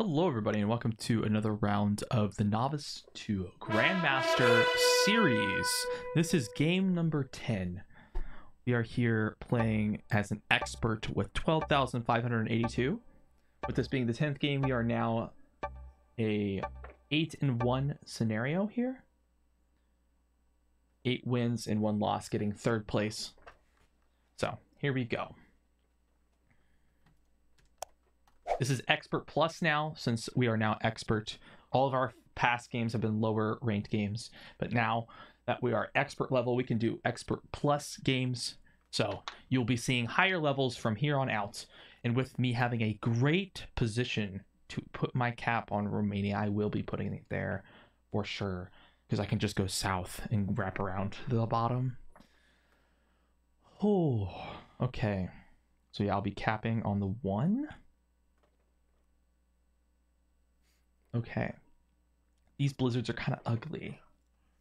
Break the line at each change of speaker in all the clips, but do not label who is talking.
Hello, everybody, and welcome to another round of the Novice to Grandmaster series. This is game number 10. We are here playing as an expert with 12,582. With this being the 10th game, we are now a 8 and 1 scenario here. 8 wins and 1 loss, getting third place. So, here we go. This is expert plus now, since we are now expert. All of our past games have been lower ranked games, but now that we are expert level, we can do expert plus games. So you'll be seeing higher levels from here on out. And with me having a great position to put my cap on Romania, I will be putting it there for sure. Because I can just go south and wrap around the bottom. Oh, okay. So yeah, I'll be capping on the one. Okay. These blizzards are kind of ugly.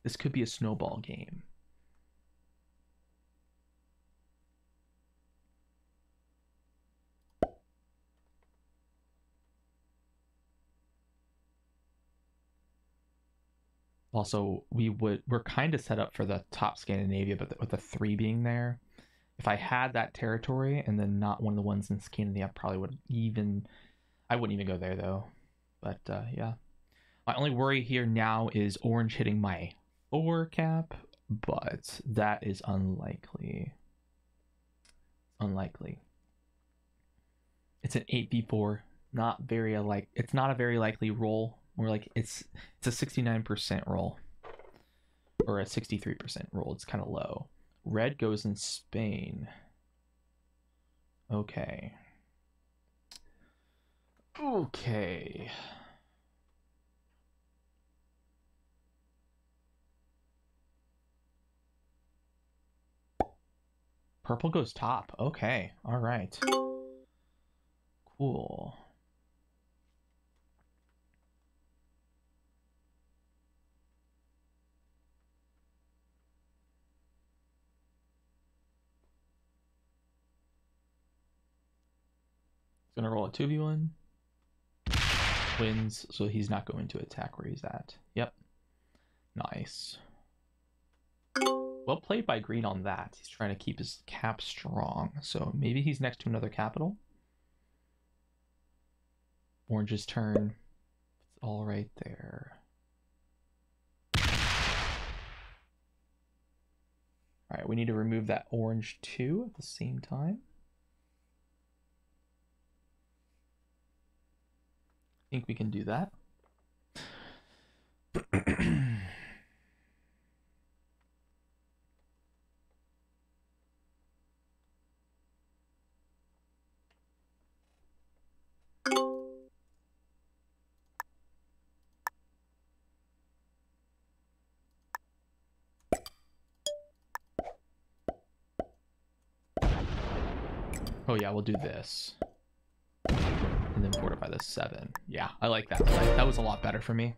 This could be a snowball game. Also, we would we're kind of set up for the top Scandinavia, but with the three being there, if I had that territory and then not one of the ones in Scandinavia, I probably would even I wouldn't even go there though. But uh, yeah, my only worry here now is orange hitting my four cap, but that is unlikely. Unlikely. It's an 8v4, not very like it's not a very likely roll. More like it's it's a 69% roll or a 63% roll. It's kind of low. Red goes in Spain. Okay. Okay. Purple goes top. Okay. All right. Cool. Gonna roll a 2v1 wins, so he's not going to attack where he's at. Yep. Nice. Well played by Green on that. He's trying to keep his cap strong. So maybe he's next to another capital. Orange's turn. It's all right there. All right, we need to remove that orange too at the same time. Think we can do that. Oh yeah, we'll do this fortify the seven. Yeah, I like that. That was a lot better for me.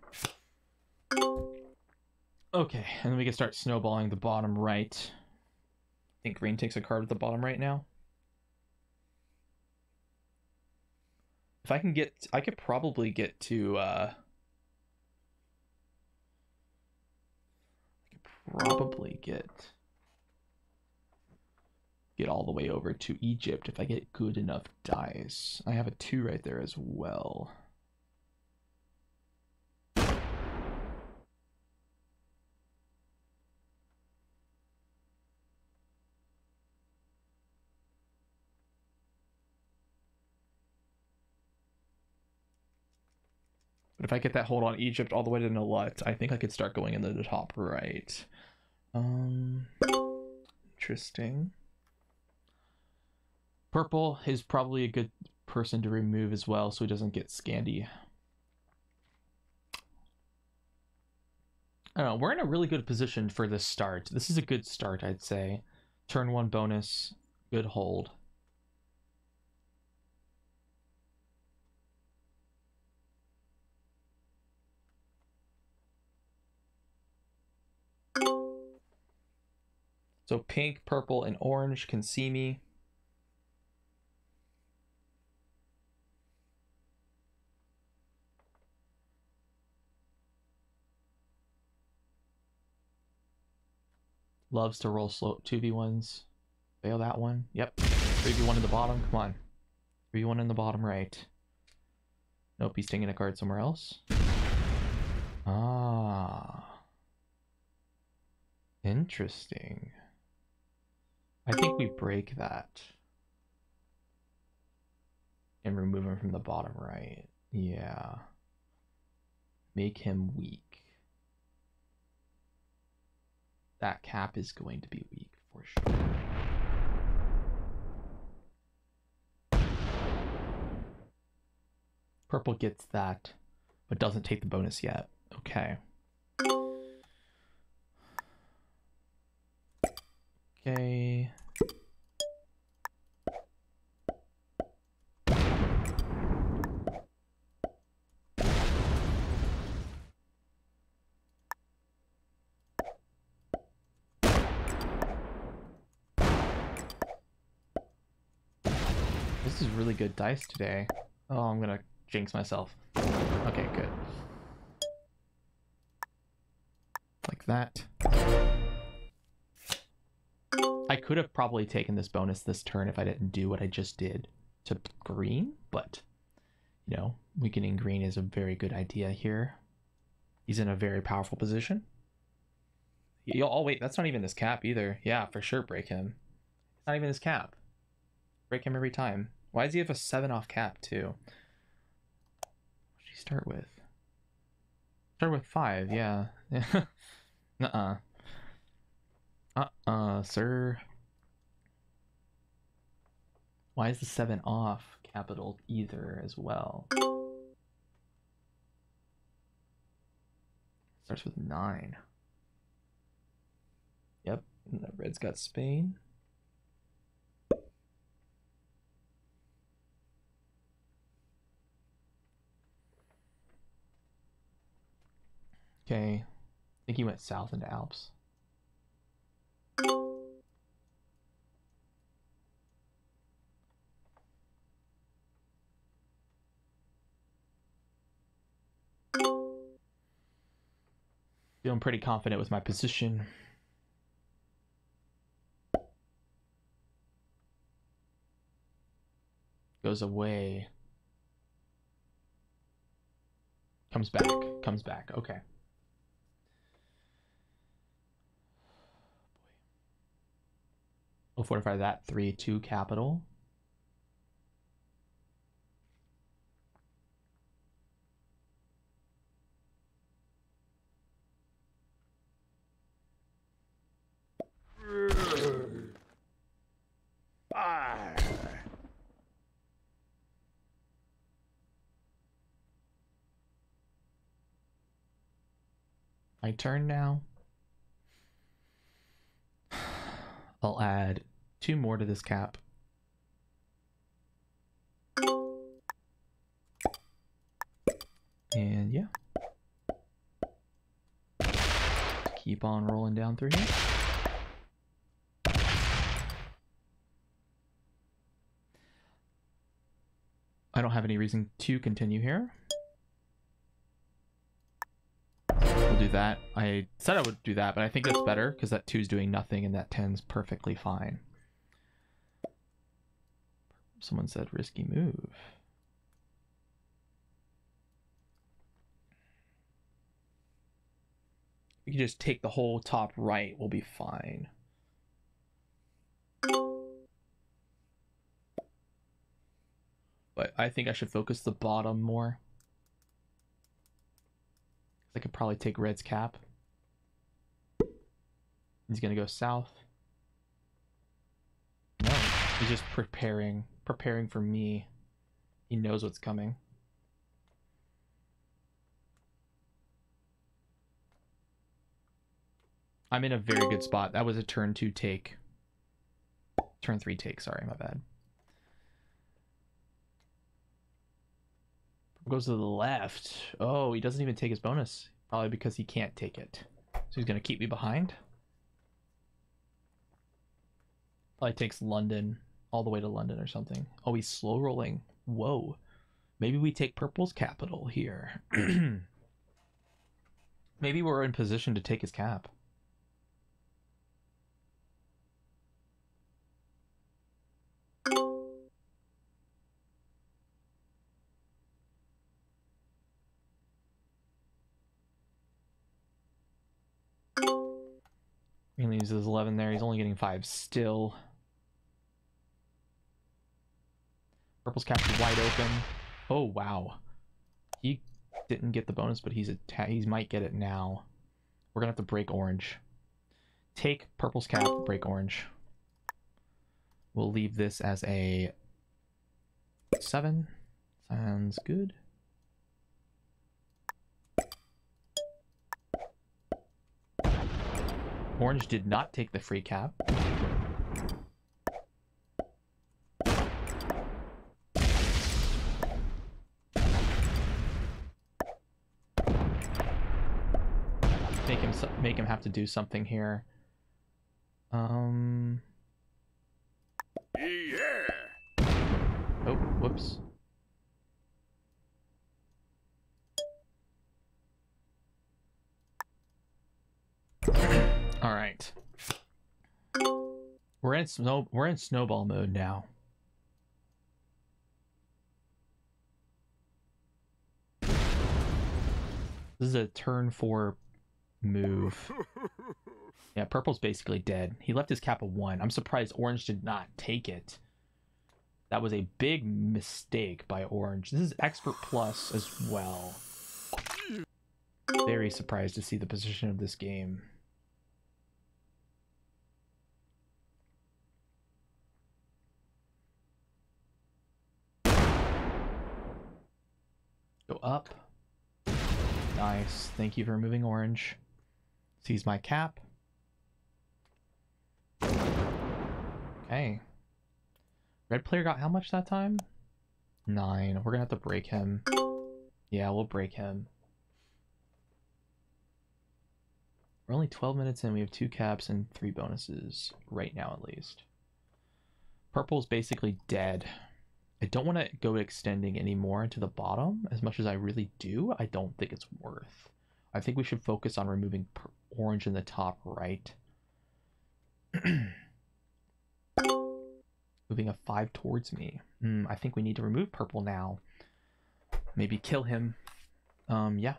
Okay, and then we can start snowballing the bottom right. I think green takes a card at the bottom right now. If I can get, I could probably get to, uh, I could probably get get all the way over to Egypt if I get good enough dice. I have a 2 right there as well. But if I get that hold on Egypt all the way to Nalut, I think I could start going into the top right. Um, interesting. Purple is probably a good person to remove as well so he doesn't get Scandi. I don't know. We're in a really good position for this start. This is a good start, I'd say. Turn one bonus, good hold. So pink, purple, and orange can see me. Loves to roll slow 2v1s. Fail that one. Yep. 3v1 in the bottom. Come on. 3v1 in the bottom right. Nope, he's taking a card somewhere else. Ah. Interesting. I think we break that. And remove him from the bottom right. Yeah. Make him weak. That cap is going to be weak for sure. Purple gets that, but doesn't take the bonus yet. Okay. Okay. This is really good dice today. Oh, I'm gonna jinx myself. Okay, good. Like that. I could have probably taken this bonus this turn if I didn't do what I just did to green, but you know, weakening green is a very good idea here. He's in a very powerful position. He, oh wait, that's not even his cap either. Yeah, for sure break him. It's not even his cap. Break him every time. Why does he have a 7 off cap too? What should he start with? Start with 5, yeah. uh-uh. Uh-uh, sir. Why is the 7 off capital either as well? Starts with 9. Yep, and the red's got Spain. Okay. I think he went south into Alps. Feeling pretty confident with my position. Goes away. Comes back. Comes back. Okay. We'll fortify that 3 2 capital. My turn now. I'll add two more to this cap. And yeah. Keep on rolling down through here. I don't have any reason to continue here. We'll do that. I said I would do that, but I think that's better because that 2 is doing nothing and that 10's perfectly fine. Someone said risky move. We can just take the whole top right, we'll be fine. But I think I should focus the bottom more. I could probably take red's cap. He's gonna go south. No, he's just preparing, preparing for me. He knows what's coming. I'm in a very good spot. That was a turn two take. Turn three take, sorry, my bad. Goes to the left. Oh, he doesn't even take his bonus. Probably because he can't take it. So he's gonna keep me behind. Probably takes London all the way to London or something. Oh, he's slow rolling. Whoa. Maybe we take Purple's capital here. Maybe we're in position to take his cap. He leaves his 11 there. He's only getting 5 still. Purple's cap wide open. Oh, wow. He didn't get the bonus, but he's a he might get it now. We're going to have to break orange. Take purple's cap, break orange. We'll leave this as a 7. Sounds good. Orange did not take the free cap. Make him make him have to do something here. Um.
Yeah.
Oh, whoops. All right. We're in snow we're in snowball mode now. This is a turn 4 move. Yeah, purple's basically dead. He left his cap of 1. I'm surprised orange did not take it. That was a big mistake by orange. This is expert plus as well. Very surprised to see the position of this game. Go up. Nice. Thank you for removing orange. Seize my cap. Okay. Red player got how much that time? Nine. We're gonna have to break him. Yeah, we'll break him. We're only 12 minutes in. We have two caps and three bonuses. Right now, at least. Purple's basically dead. I don't want to go extending any more into the bottom as much as I really do. I don't think it's worth. I think we should focus on removing orange in the top right. Moving a five towards me. Mm, I think we need to remove purple now. Maybe kill him. Um, yeah.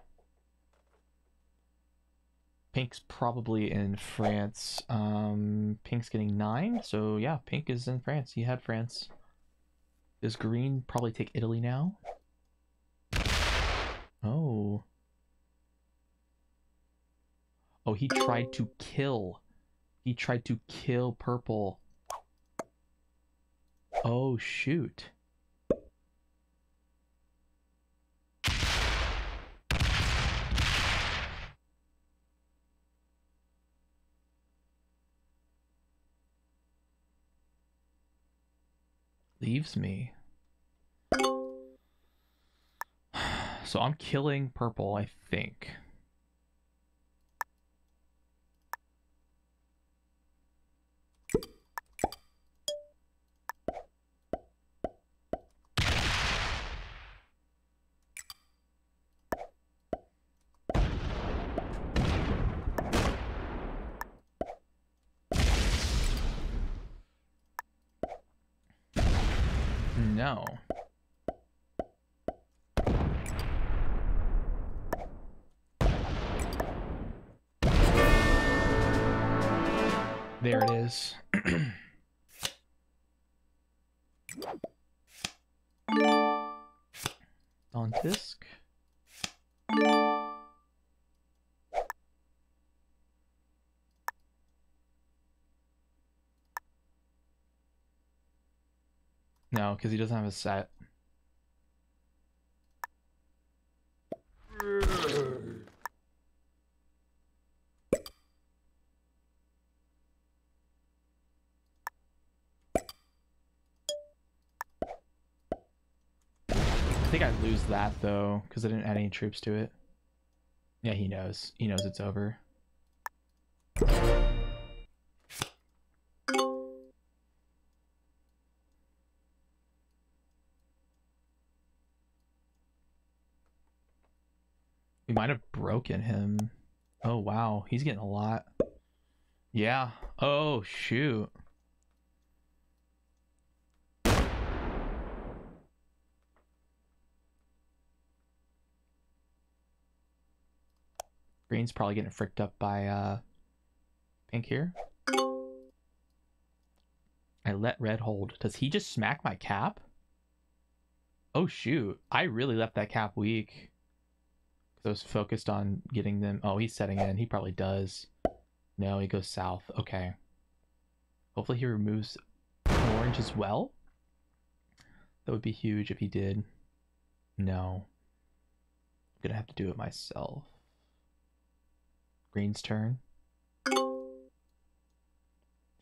Pink's probably in France. Um, Pink's getting nine. So yeah, Pink is in France. He had France. Does green probably take Italy now? Oh. Oh, he tried to kill. He tried to kill purple. Oh, shoot. leaves me. So I'm killing purple, I think. Because he doesn't have a set. I think I lose that though, because I didn't add any troops to it. Yeah, he knows. He knows it's over. Might have broken him. Oh, wow. He's getting a lot. Yeah. Oh, shoot. Green's probably getting fricked up by uh, Pink here. I let red hold. Does he just smack my cap? Oh shoot. I really left that cap weak. Was focused on getting them. Oh, he's setting in. He probably does. No, he goes south. Okay. Hopefully he removes orange as well. That would be huge if he did. No. I'm gonna have to do it myself. Green's turn.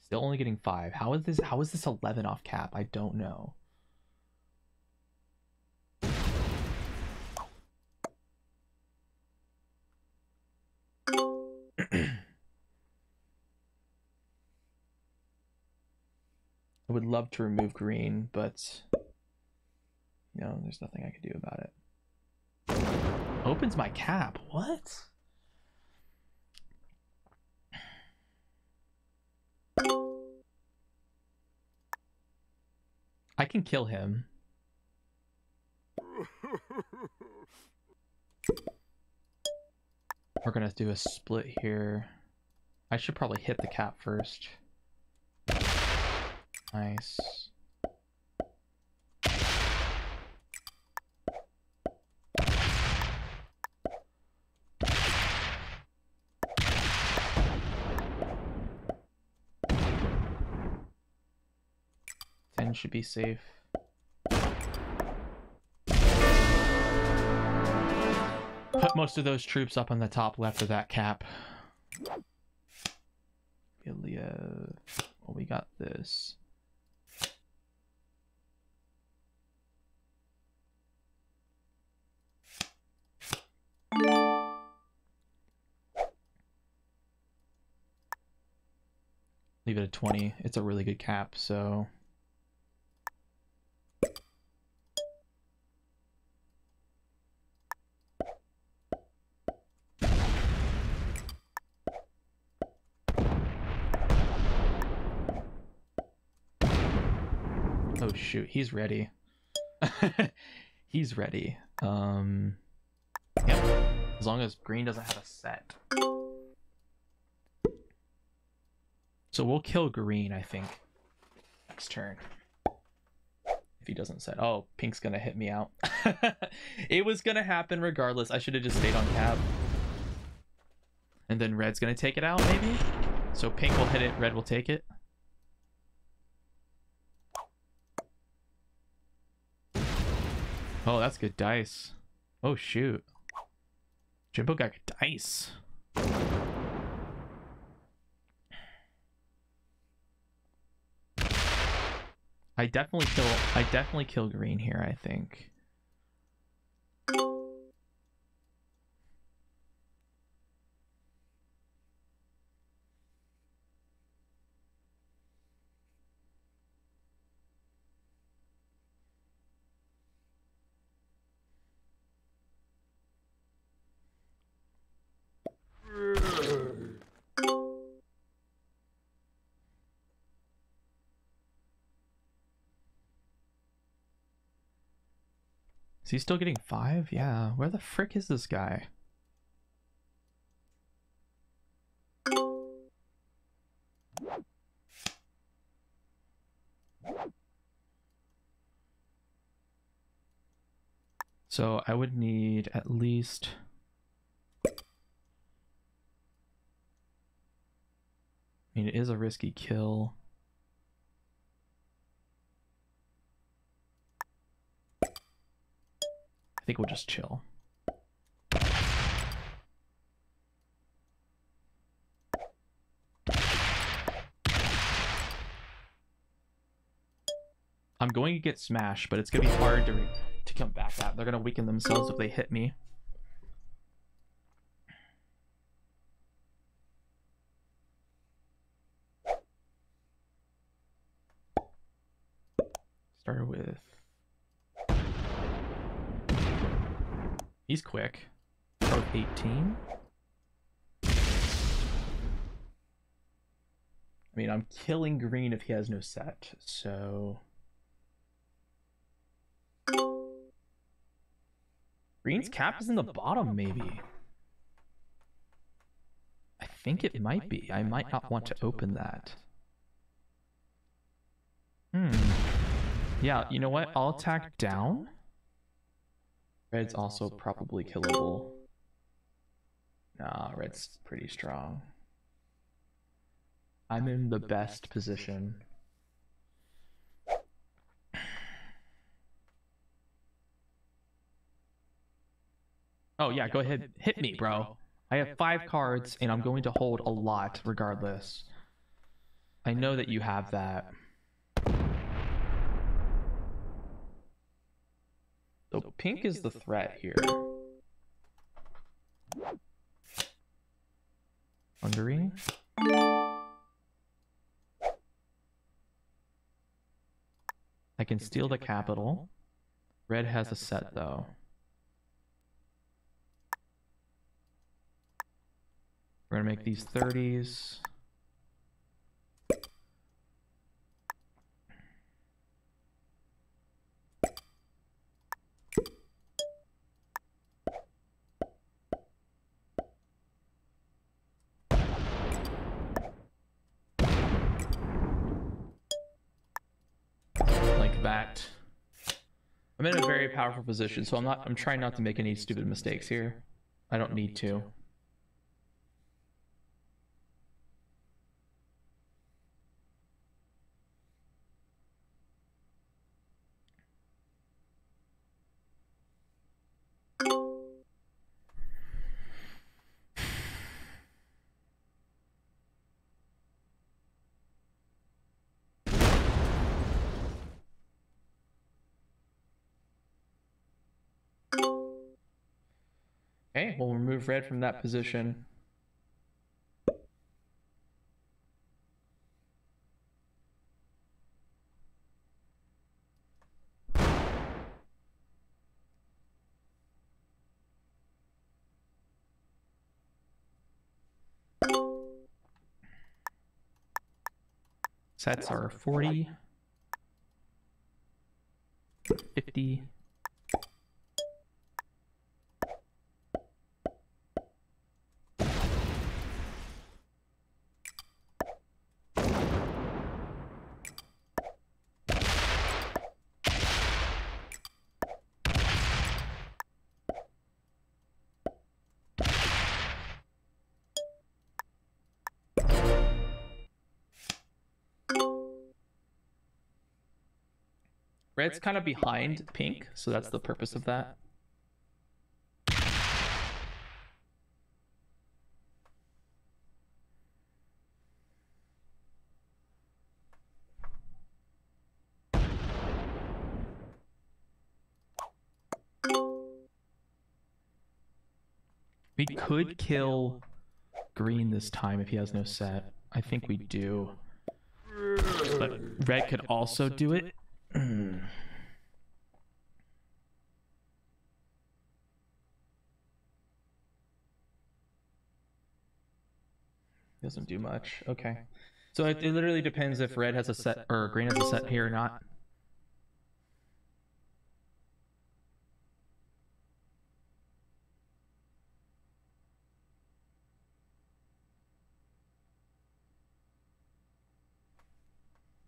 Still only getting five. How is this? How is this eleven off cap? I don't know. I would love to remove green, but you know, there's nothing I could do about it. Opens my cap. What? I can kill him. We're gonna do a split here. I should probably hit the cap first. Nice. Ten should be safe. Put most of those troops up on the top left of that cap. Ilya. Well, oh, we got this. Leave it at 20. It's a really good cap, so... Oh shoot, he's ready. he's ready. Um, yep. As long as green doesn't have a set. So we'll kill green, I think, next turn. If he doesn't set. Oh, pink's gonna hit me out. it was gonna happen regardless. I should have just stayed on cap. And then red's gonna take it out, maybe? So pink will hit it, red will take it. Oh, that's good dice. Oh, shoot. Jimbo got dice. I definitely kill I definitely kill green here, I think. Is he still getting five? Yeah. Where the frick is this guy? So I would need at least... I mean, it is a risky kill. Think we'll just chill. I'm going to get smashed, but it's going to be hard to, to come back at. They're going to weaken themselves if they hit me. Started with He's quick. About 18. I mean, I'm killing green if he has no set, so... Green's cap is in the bottom, maybe. I think it might be. I might not want to open that. Hmm. Yeah, you know what? I'll attack down. Red's also probably killable. Nah, red's pretty strong. I'm in the best position. Oh yeah, go ahead. Hit me, bro. I have five cards and I'm going to hold a lot regardless. I know that you have that. So pink is the threat here. Hungary. I can steal the capital. Red has a set though. We're gonna make these 30s. Very powerful position, so I'm not I'm trying not to make any stupid mistakes here. I don't need to. Okay, we'll remove red from that position. Sets are 40, 50, Red's kind of behind pink, so that's the purpose of that. We could kill green this time if he has no set. I think we do. But red could also do it. Doesn't do much. Okay. So it, it literally depends if red has a set or green has a set here or not.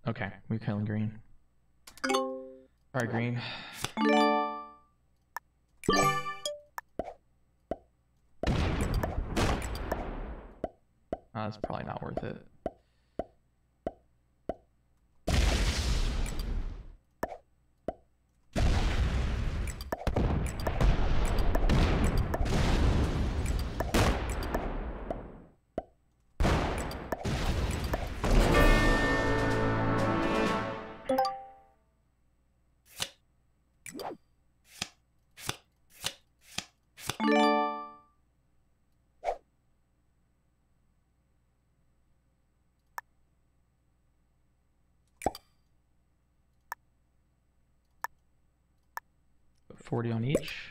Okay, we're killing green. Alright, green. Uh, that's probably not worth it. 40 on each.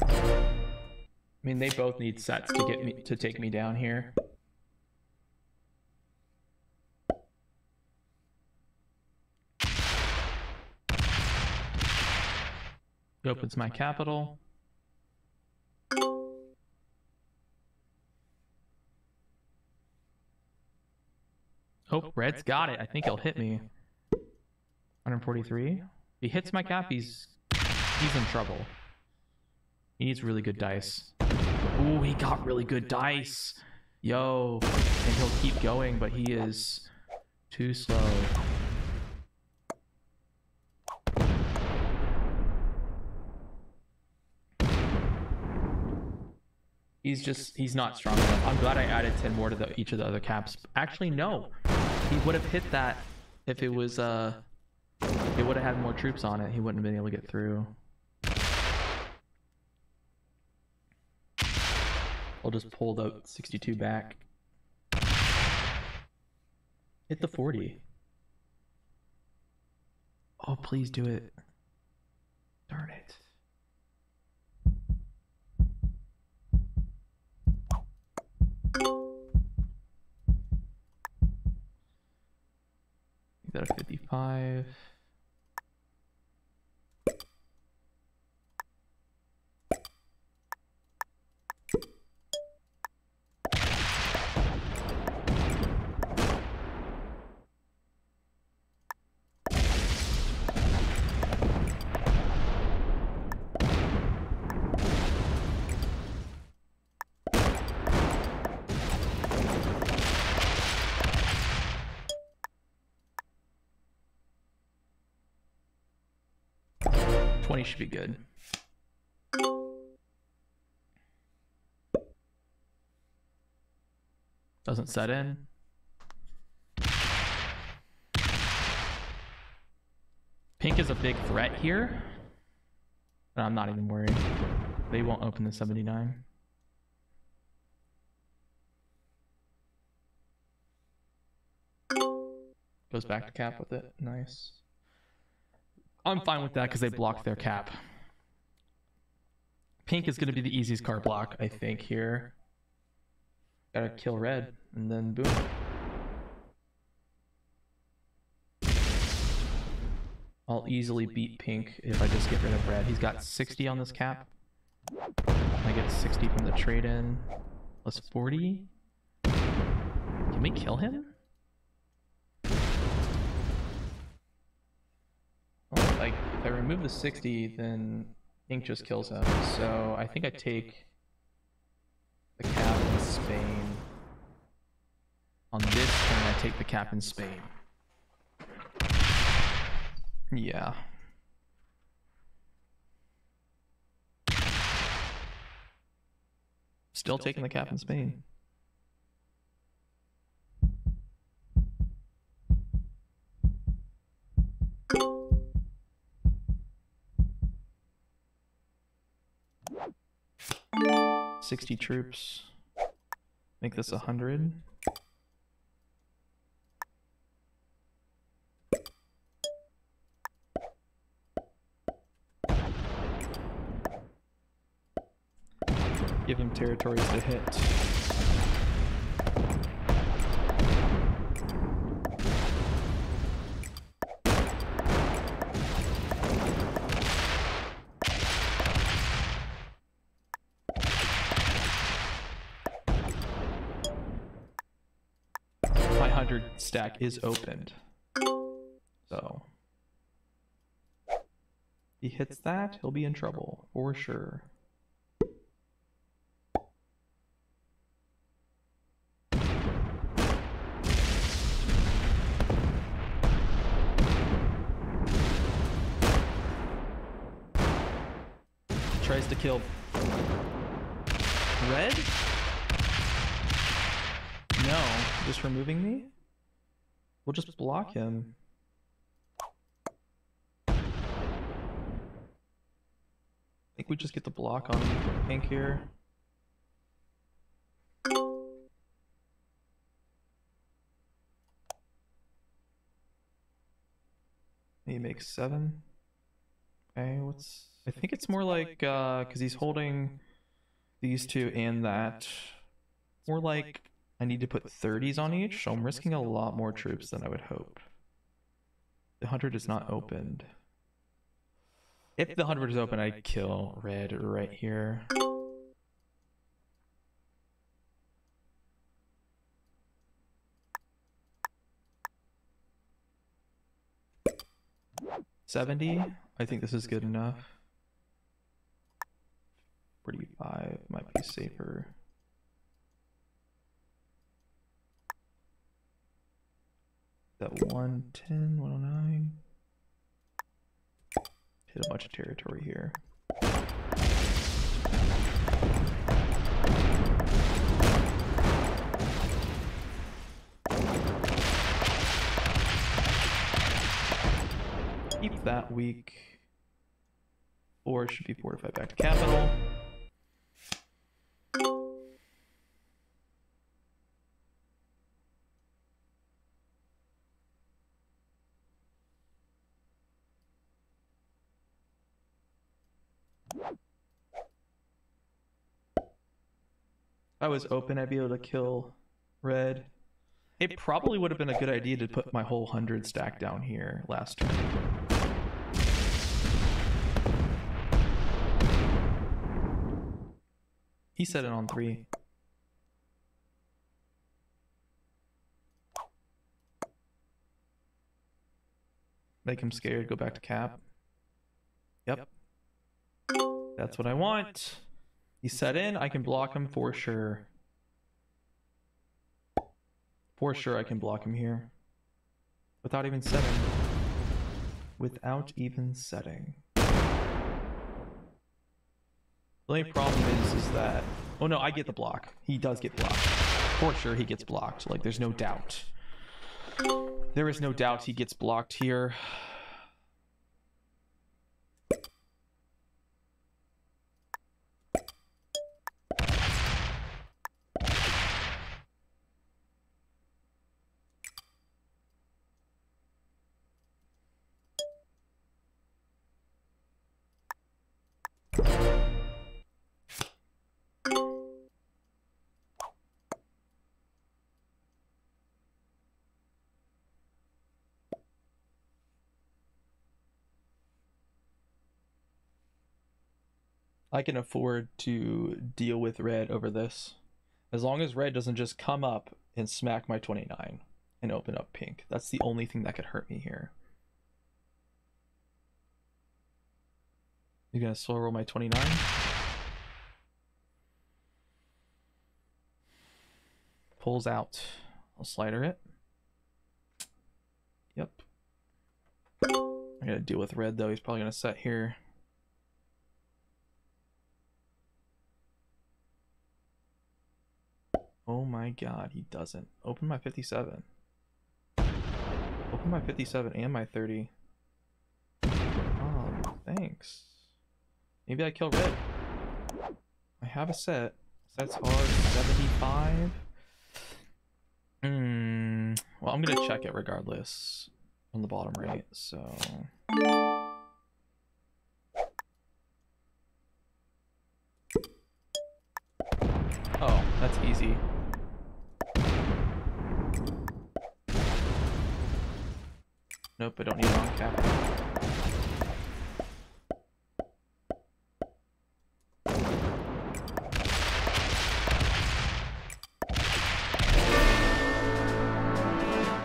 I mean, they both need sets to get me to take me down here. He opens my capital. Oh, Red's got it. I think he'll hit me. 143. If he hits my cap, he's he's in trouble. He needs really good dice. Ooh, he got really good dice. Yo, and he'll keep going, but he is too slow. He's just, he's not strong enough. I'm glad I added 10 more to the, each of the other caps. Actually, no. He would have hit that if it was, uh, it would have had more troops on it. He wouldn't have been able to get through. I'll just pull the 62 back. Hit the 40. Oh, please do it. Darn it. A 55. Twenty should be good. Doesn't set in. Pink is a big threat here. But I'm not even worried. They won't open the 79. Goes back to cap with it. Nice. I'm fine with that because they blocked their cap. Pink is going to be the easiest card block, I think, here. Gotta kill red, and then boom. I'll easily beat pink if I just get rid of red. He's got 60 on this cap. I get 60 from the trade-in. Plus 40. Can we kill him? Well, like, if I remove the 60, then Pink just kills him. So I think I take the cap in Spain. On this turn, I take the cap in Spain. Yeah. Still taking the cap in Spain. Sixty troops. Make this a hundred. Give him territories to hit. My hundred stack is opened. So he hits that, he'll be in trouble for sure. Tries to kill red? No, just removing me? We'll just block him. I think we just get the block on pink here. He makes seven. Okay, what's... I think it's more like, uh, because he's holding these two and that. More like I need to put 30s on each, so I'm risking a lot more troops than I would hope. The 100 is not opened. If the 100 is open, I'd kill red right here. Seventy. I think this is good enough. Forty-five might be safer. That 110, 109. Hit a bunch of territory here. Keep that weak. Or it should be fortified back to capital. I was open, I'd be able to kill red. It probably would have been a good idea to put my whole 100 stack down here last turn. He set it on three. Make him scared, go back to cap. Yep. That's what I want. He's set in, I can block him for sure. For sure I can block him here. Without even setting. Without even setting. The only problem is, is that... Oh no, I get the block. He does get blocked. For sure he gets blocked. Like, there's no doubt. There is no doubt he gets blocked here. I can afford to deal with red over this. As long as red doesn't just come up and smack my 29 and open up pink. That's the only thing that could hurt me here. You're gonna slow roll my 29? Pulls out. I'll slider it. Yep. I gotta deal with red though. He's probably gonna set here. Oh my god, he doesn't. Open my 57. Open my 57 and my 30. Oh, thanks. Maybe I kill red. I have a set. That's hard. 75. Hmm. Well, I'm gonna check it regardless on the bottom right, so... Nope, I don't need on cap.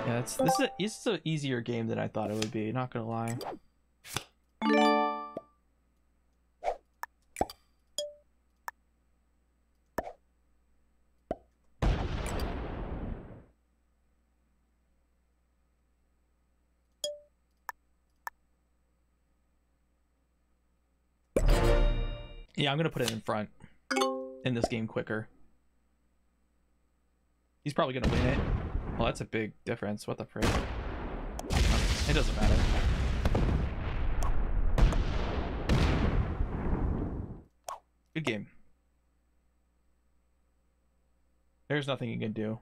Yeah, it's this is a, this is an easier game than I thought it would be. Not gonna lie. Yeah, I'm gonna put it in front in this game quicker. He's probably gonna win it. Well, that's a big difference. What the frick? It doesn't matter. Good game. There's nothing you can do.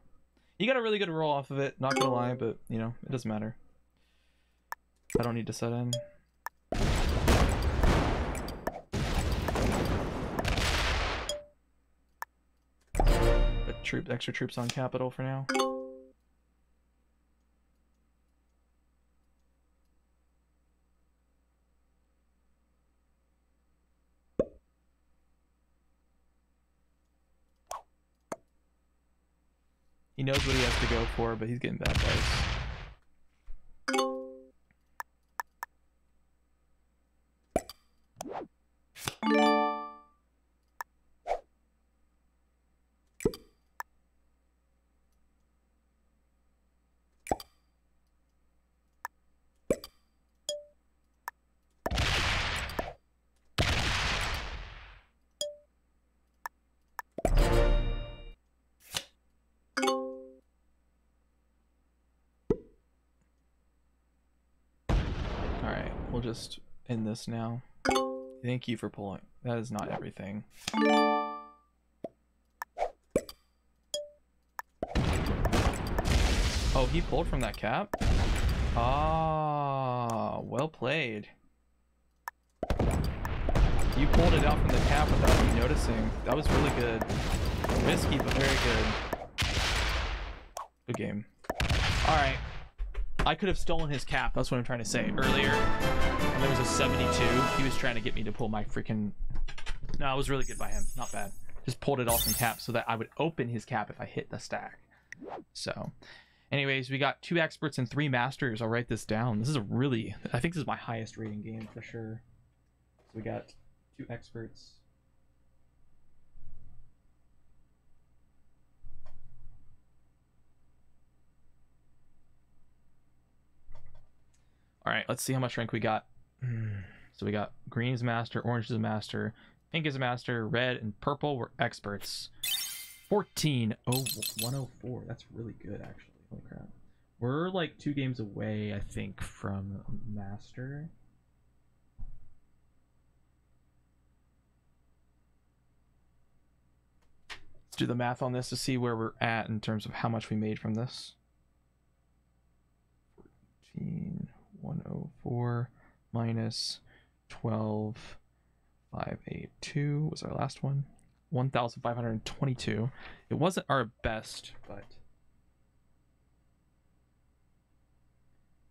You got a really good roll off of it, not gonna lie, but, you know, it doesn't matter. I don't need to set in. troops, extra troops on capital for now. He knows what he has to go for, but he's getting bad guys. Just end this now. Thank you for pulling. That is not everything. Oh, he pulled from that cap? Ah, well played. You pulled it out from the cap without me noticing. That was really good. Risky, but very good. Good game. Alright. I could have stolen his cap. That's what I'm trying to say. Earlier, there was a 72, he was trying to get me to pull my freaking... No, it was really good by him. Not bad. Just pulled it off from cap so that I would open his cap if I hit the stack. So, anyways, we got two experts and three masters. I'll write this down. This is a really... I think this is my highest rating game for sure. So we got two experts. All right, let's see how much rank we got. So we got green is master, orange is a master, pink is a master, red and purple were experts. 14 oh 104. That's really good actually. Holy crap. We're like two games away, I think, from master. Let's do the math on this to see where we're at in terms of how much we made from this. 14 104 minus 12 582 was our last one. 1522 it wasn't our best but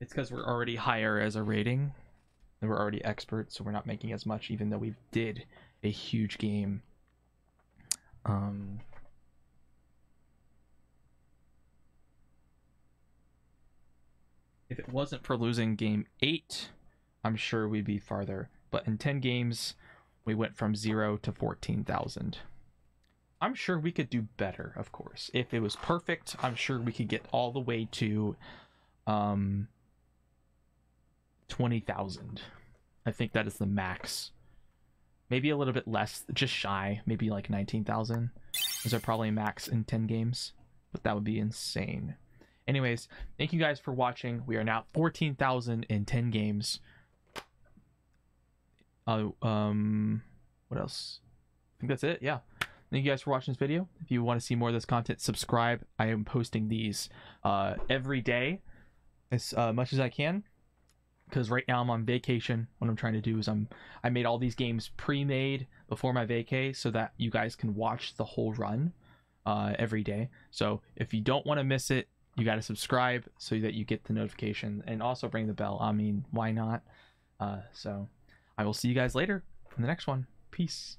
it's because we're already higher as a rating. And we're already experts so we're not making as much even though we did a huge game. Um if it wasn't for losing game eight, I'm sure we'd be farther. But in 10 games, we went from zero to 14,000. I'm sure we could do better, of course. If it was perfect, I'm sure we could get all the way to um, 20,000. I think that is the max. Maybe a little bit less, just shy, maybe like 19,000. is are probably max in 10 games, but that would be insane. Anyways, thank you guys for watching. We are now 14,000 in 10 games. Uh, um, what else? I think that's it. Yeah. Thank you guys for watching this video. If you want to see more of this content, subscribe. I am posting these uh, every day as uh, much as I can because right now I'm on vacation. What I'm trying to do is I'm I made all these games pre-made before my vacay so that you guys can watch the whole run uh, every day. So if you don't want to miss it, you got to subscribe so that you get the notification and also ring the bell. I mean, why not? Uh, so I will see you guys later in the next one. Peace.